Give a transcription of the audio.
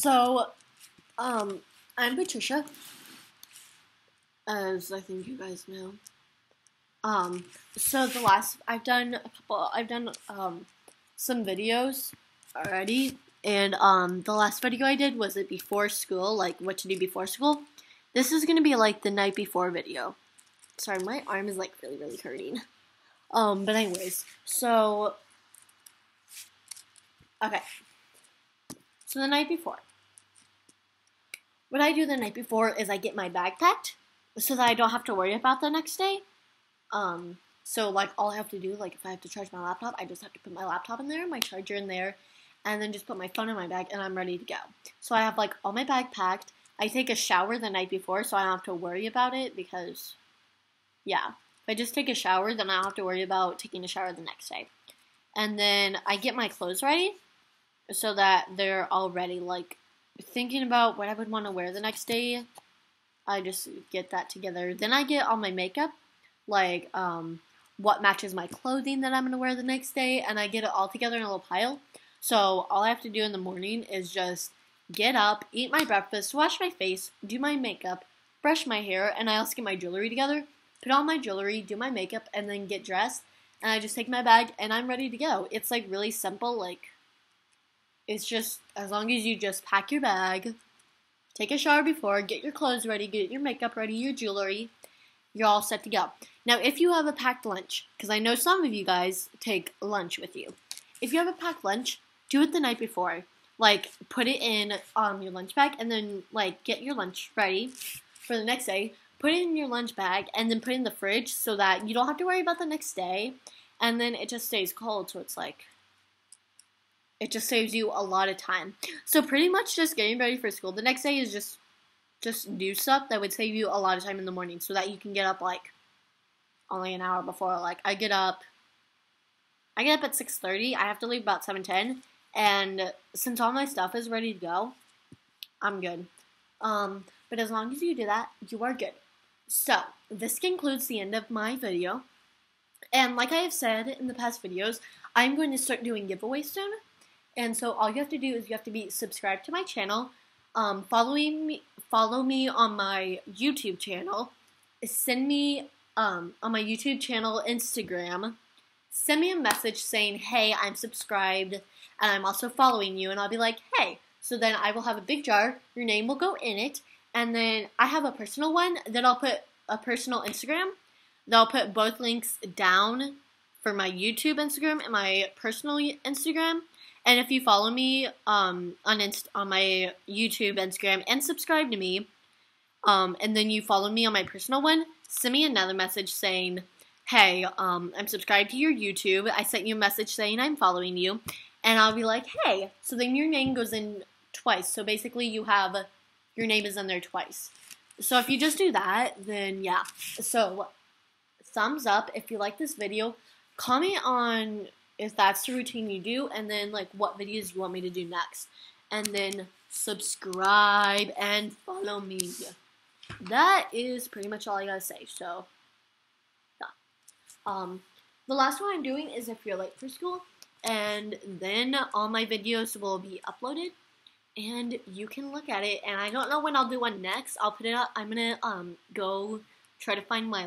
So, um, I'm Patricia, as I think you guys know. Um, so the last I've done a couple, I've done um some videos already, and um the last video I did was it before school, like what to do before school. This is gonna be like the night before video. Sorry, my arm is like really really hurting. Um, but anyways, so okay. So the night before. What I do the night before is I get my bag packed so that I don't have to worry about the next day. Um, so like all I have to do, like if I have to charge my laptop, I just have to put my laptop in there, my charger in there, and then just put my phone in my bag and I'm ready to go. So I have like all my bag packed. I take a shower the night before so I don't have to worry about it because yeah. If I just take a shower, then I don't have to worry about taking a shower the next day. And then I get my clothes ready so that they're already like thinking about what I would want to wear the next day. I just get that together. Then I get all my makeup, like um, what matches my clothing that I'm gonna wear the next day, and I get it all together in a little pile. So all I have to do in the morning is just get up, eat my breakfast, wash my face, do my makeup, brush my hair, and I also get my jewelry together. Put on my jewelry, do my makeup, and then get dressed. And I just take my bag and I'm ready to go. It's like really simple, like it's just as long as you just pack your bag, take a shower before, get your clothes ready, get your makeup ready, your jewelry, you're all set to go. Now, if you have a packed lunch, because I know some of you guys take lunch with you, if you have a packed lunch, do it the night before. Like, put it in um, your lunch bag and then, like, get your lunch ready for the next day. Put it in your lunch bag and then put it in the fridge so that you don't have to worry about the next day. And then it just stays cold, so it's like it just saves you a lot of time. So pretty much just getting ready for school the next day is just just do stuff that would save you a lot of time in the morning so that you can get up like only an hour before. Like I get up I get up at 6:30. I have to leave about 7:10 and since all my stuff is ready to go, I'm good. Um, but as long as you do that, you are good. So, this concludes the end of my video. And like I have said in the past videos, I'm going to start doing giveaways soon. And so all you have to do is you have to be subscribed to my channel, um, following me, follow me on my YouTube channel, send me um, on my YouTube channel, Instagram, send me a message saying, hey, I'm subscribed and I'm also following you. And I'll be like, hey. So then I will have a big jar, your name will go in it, and then I have a personal one that I'll put a personal Instagram. That I'll put both links down for my YouTube Instagram and my personal Instagram. And if you follow me um, on Inst- on my YouTube, Instagram, and subscribe to me, um, and then you follow me on my personal one, send me another message saying, "Hey, um, I'm subscribed to your YouTube. I sent you a message saying I'm following you," and I'll be like, "Hey." So then your name goes in twice. So basically, you have your name is in there twice. So if you just do that, then yeah. So thumbs up if you like this video. Comment on if that's the routine you do, and then like what videos you want me to do next. And then subscribe and follow me. That is pretty much all I gotta say. So, yeah. Um, the last one I'm doing is if you're late for school, and then all my videos will be uploaded, and you can look at it. And I don't know when I'll do one next. I'll put it up. I'm gonna um go try to find my